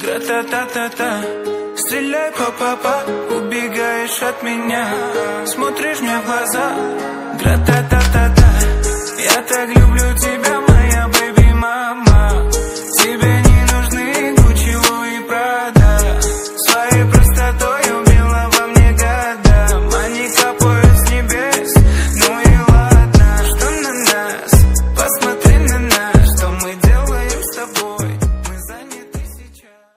Гра-та-та-та-та Стреляй по папа Убегаешь от меня. Смотришь мне в глаза. Гра-та-та-та-та Я так люблю тебя.